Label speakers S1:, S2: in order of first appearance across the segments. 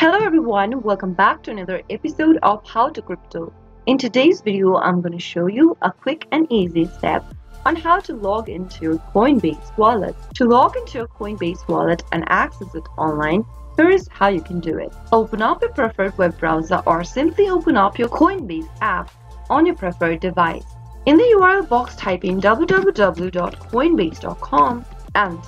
S1: Hello everyone, welcome back to another episode of How to Crypto. In today's video, I'm going to show you a quick and easy step on how to log into your Coinbase wallet. To log into your Coinbase wallet and access it online, here is how you can do it. Open up your preferred web browser or simply open up your Coinbase app on your preferred device. In the URL box, type in www.coinbase.com and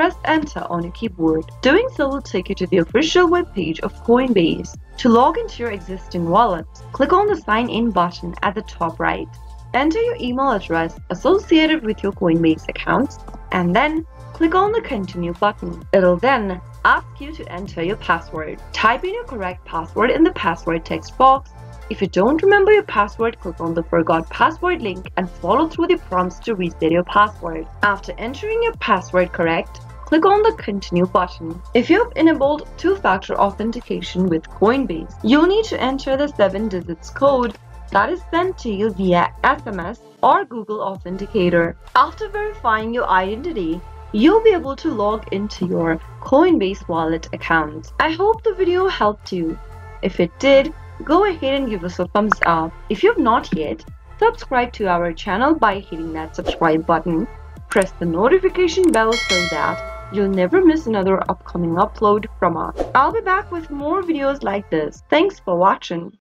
S1: press enter on your keyboard. Doing so will take you to the official webpage of Coinbase. To log into your existing wallet, click on the sign in button at the top right. Enter your email address associated with your Coinbase account and then click on the continue button. It'll then ask you to enter your password. Type in your correct password in the password text box if you don't remember your password, click on the Forgot Password link and follow through the prompts to reset your password. After entering your password correct, click on the Continue button. If you have enabled two-factor authentication with Coinbase, you'll need to enter the 7 digits code that is sent to you via SMS or Google Authenticator. After verifying your identity, you'll be able to log into your Coinbase wallet account. I hope the video helped you. If it did, go ahead and give us a thumbs up. If you have not yet, subscribe to our channel by hitting that subscribe button. Press the notification bell so that you'll never miss another upcoming upload from us. I'll be back with more videos like this. Thanks for watching.